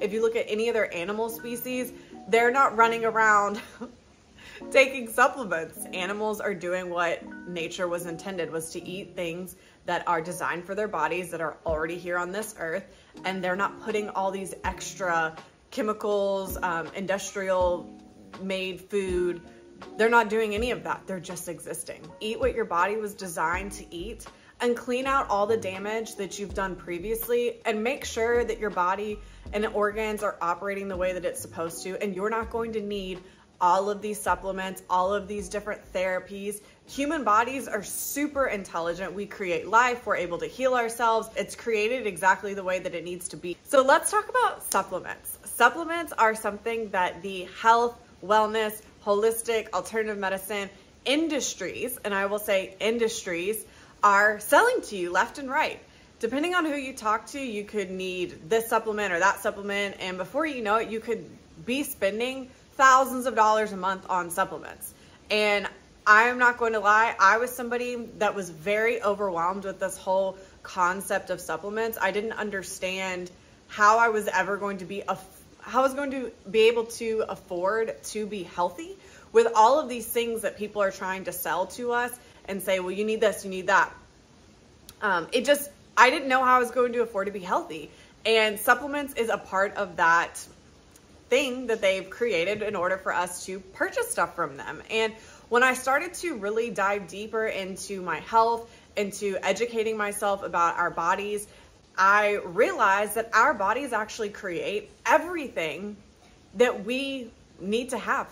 if you look at any other animal species, they're not running around taking supplements. Animals are doing what nature was intended was to eat things that are designed for their bodies that are already here on this earth and they're not putting all these extra chemicals, um, industrial made food. They're not doing any of that. They're just existing. Eat what your body was designed to eat and clean out all the damage that you've done previously and make sure that your body and organs are operating the way that it's supposed to and you're not going to need all of these supplements, all of these different therapies. Human bodies are super intelligent. We create life, we're able to heal ourselves. It's created exactly the way that it needs to be. So let's talk about supplements. Supplements are something that the health, wellness, holistic, alternative medicine industries, and I will say industries, are selling to you left and right. Depending on who you talk to, you could need this supplement or that supplement, and before you know it, you could be spending thousands of dollars a month on supplements. And I'm not going to lie, I was somebody that was very overwhelmed with this whole concept of supplements. I didn't understand how I was ever going to be how I was going to be able to afford to be healthy with all of these things that people are trying to sell to us and say, well, you need this, you need that. Um, it just, I didn't know how I was going to afford to be healthy. And supplements is a part of that thing that they've created in order for us to purchase stuff from them. And when I started to really dive deeper into my health, into educating myself about our bodies, I realized that our bodies actually create everything that we need to have.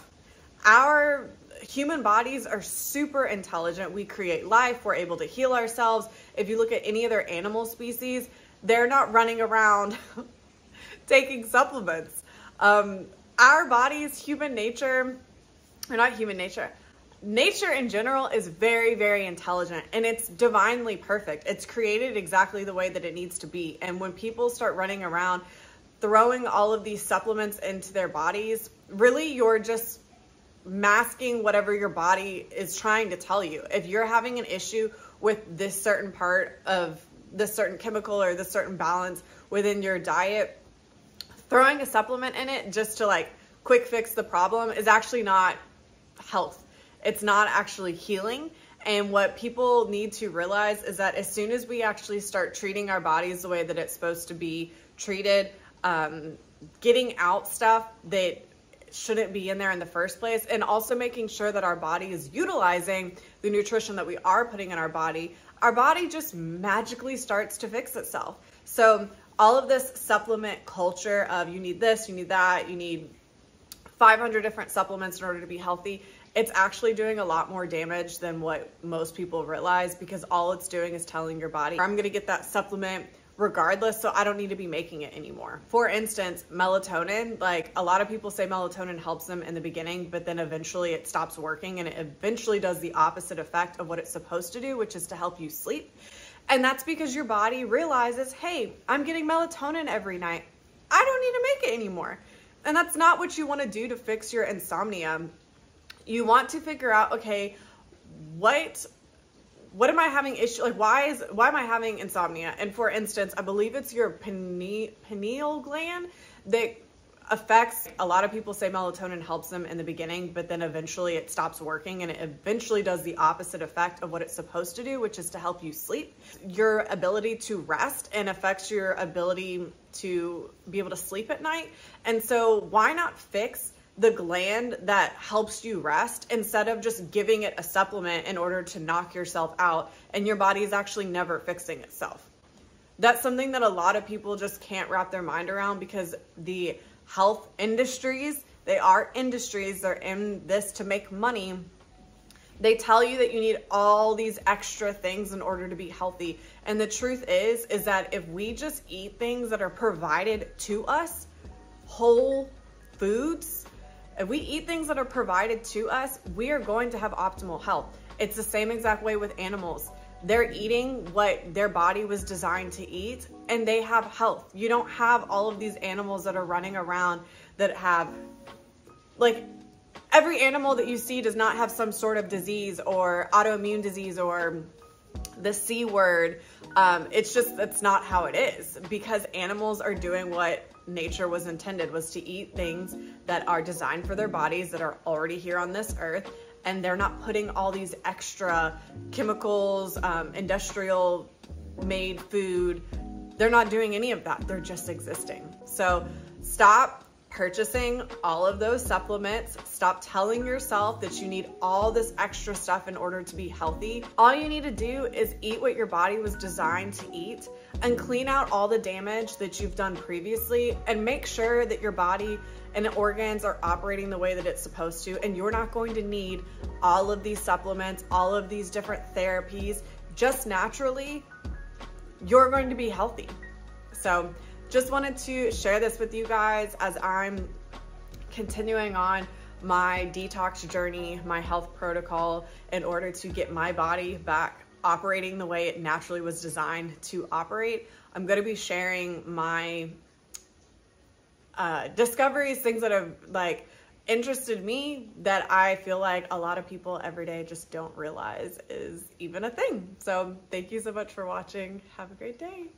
Our human bodies are super intelligent. We create life, we're able to heal ourselves. If you look at any other animal species, they're not running around taking supplements. Um, our bodies, human nature, or not human nature, nature in general is very, very intelligent and it's divinely perfect. It's created exactly the way that it needs to be. And when people start running around throwing all of these supplements into their bodies, really you're just masking whatever your body is trying to tell you. If you're having an issue with this certain part of this certain chemical or this certain balance within your diet, throwing a supplement in it just to like quick fix the problem is actually not health. It's not actually healing. And what people need to realize is that as soon as we actually start treating our bodies the way that it's supposed to be treated, um, getting out stuff that shouldn't be in there in the first place, and also making sure that our body is utilizing the nutrition that we are putting in our body, our body just magically starts to fix itself. So all of this supplement culture of you need this, you need that, you need 500 different supplements in order to be healthy, it's actually doing a lot more damage than what most people realize because all it's doing is telling your body, I'm gonna get that supplement regardless, so I don't need to be making it anymore. For instance, melatonin, like a lot of people say melatonin helps them in the beginning, but then eventually it stops working and it eventually does the opposite effect of what it's supposed to do, which is to help you sleep. And that's because your body realizes, hey, I'm getting melatonin every night. I don't need to make it anymore. And that's not what you want to do to fix your insomnia. You want to figure out, okay, what what am I having issue like why is why am I having insomnia? And for instance, I believe it's your pineal gland that affects a lot of people say melatonin helps them in the beginning but then eventually it stops working and it eventually does the opposite effect of what it's supposed to do which is to help you sleep your ability to rest and affects your ability to be able to sleep at night and so why not fix the gland that helps you rest instead of just giving it a supplement in order to knock yourself out and your body is actually never fixing itself that's something that a lot of people just can't wrap their mind around because the health industries. They are industries. They're in this to make money. They tell you that you need all these extra things in order to be healthy. And the truth is, is that if we just eat things that are provided to us, whole foods, if we eat things that are provided to us, we are going to have optimal health. It's the same exact way with animals. They're eating what their body was designed to eat and they have health. You don't have all of these animals that are running around that have like every animal that you see does not have some sort of disease or autoimmune disease or the C word. Um, it's just, that's not how it is because animals are doing what nature was intended was to eat things that are designed for their bodies that are already here on this earth and they're not putting all these extra chemicals um, industrial made food. They're not doing any of that. They're just existing. So stop purchasing all of those supplements. Stop telling yourself that you need all this extra stuff in order to be healthy. All you need to do is eat what your body was designed to eat and clean out all the damage that you've done previously and make sure that your body and organs are operating the way that it's supposed to and you're not going to need all of these supplements, all of these different therapies. Just naturally, you're going to be healthy. So just wanted to share this with you guys as I'm continuing on my detox journey, my health protocol in order to get my body back operating the way it naturally was designed to operate. I'm going to be sharing my uh, discoveries, things that have like interested me that I feel like a lot of people every day just don't realize is even a thing. So thank you so much for watching. Have a great day.